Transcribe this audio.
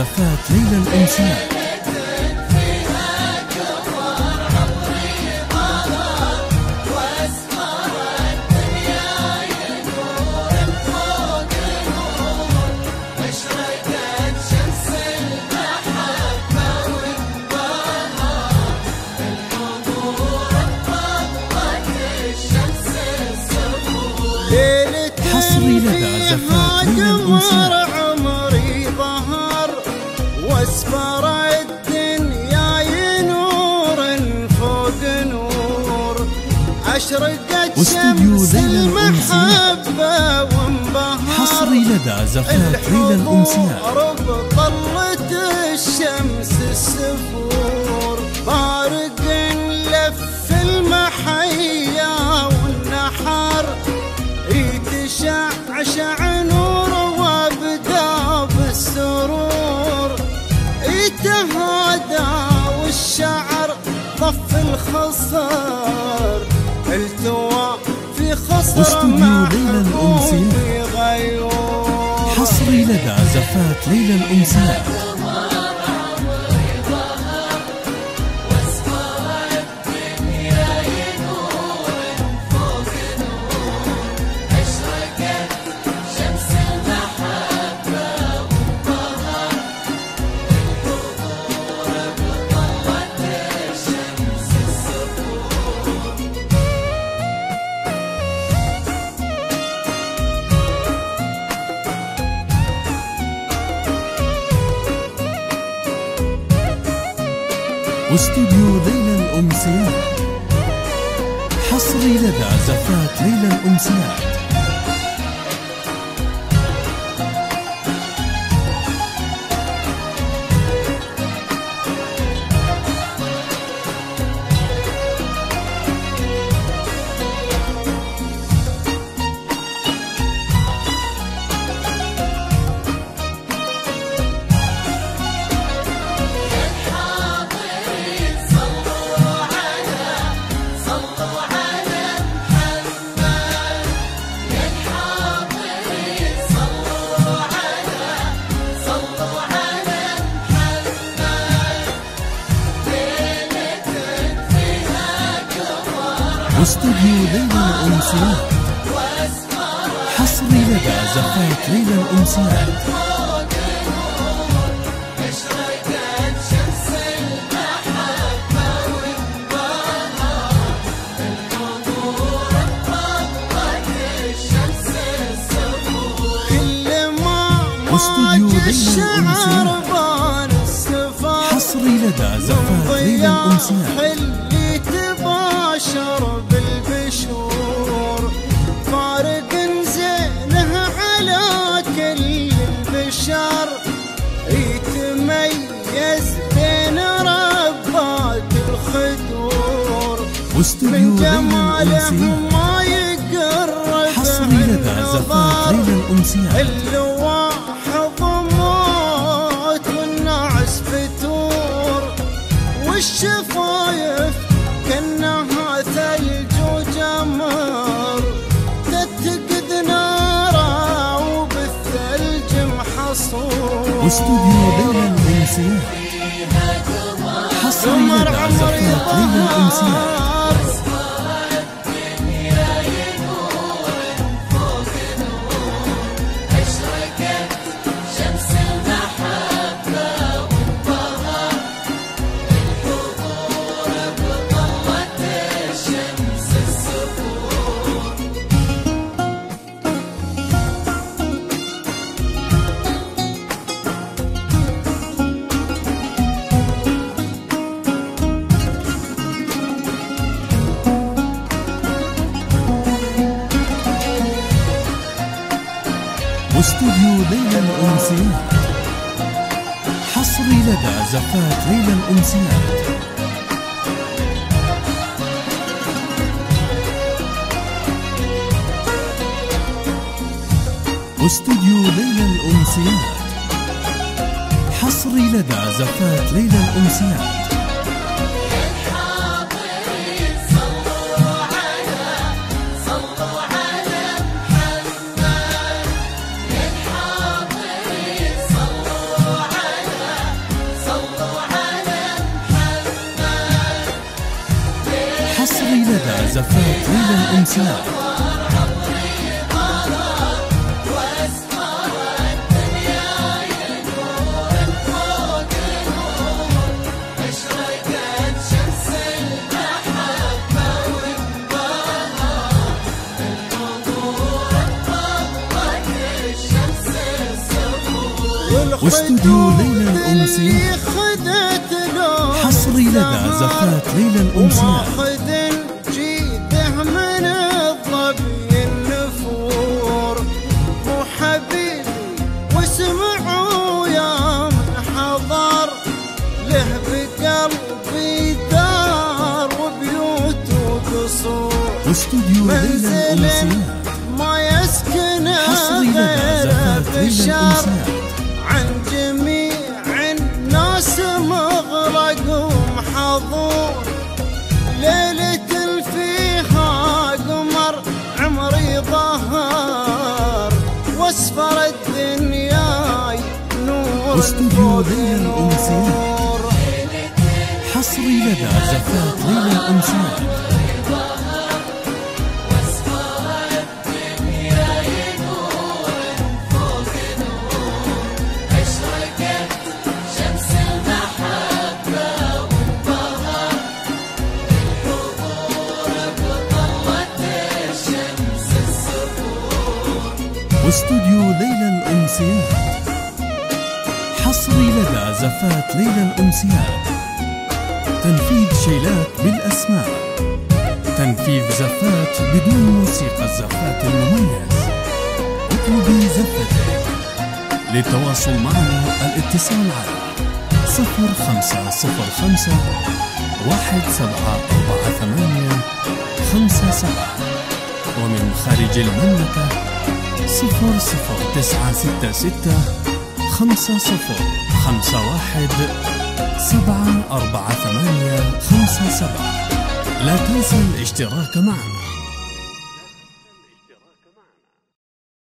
زفات ليلى الأمسيات حصري لدى زفات ليلى الأمسيات أشرقت شمس المحبة وانبهر حصري لدى زفات ليلى الأمسيات الحضور بطلت الشمس السفور. طارق لف المحيا والنحر. يتشعشع نور وابدأ بالسرور. يتهادى والشعر طف الخصر. وأستوديو ليلى. غيور حصري لدى زفات ليلى الأمسيات واستوديو ليلى الأمسيات حصري لدى زفات ليلى الأمسيات واستوديو ليلى الأمسيات حصري لدى زفات ليلى كل ما واستوديو ليلى حصري لدى زفات ليلى اللي البشر يتميز بين ربات الخدور. من جماله ما يقرب حصري لدى زفات ليلى الأمسيات واستوديو ليلى الأمسيات حصري لدى زفات ليلى الأمسيات الأمسيات حصري لدى زفات ليلى الأمسيات واستوديو ليلى الأمسيات حصري لدى زفات ليلى الأمسيات زفات ليلى الأمسيات واستوديو ليلى لون حصري لدى زفات ليلى الأمسيات وقصور واستوديو ليلى ما يسكن غير بشر الأمسيات عن جميع الناس مغرق ومحظور. ليلة فيها قمر عمري ظهر. واسفر الدنيا نور واستوديو فوق ليلى حصري لدى زفات ليلى واستوديو ليلى الأمسيات حصري لدى زفات ليلى الأمسيات تنفيذ شيلات بالأسماء. تنفيذ زفات بدون موسيقى الزفات المميز. اطلبي زفتك للتواصل معنا الاتصال على صفر خمسة صفر خمسة واحد سبعة أربعة ثمانية خمسة سبعة. ومن خارج المملكة صفر صفر تسعة ستة ستة خمسة صفر خمسة واحد سبعة أربعة ثمانية خمسة سبعة لا تنسى الاشتراك معنا.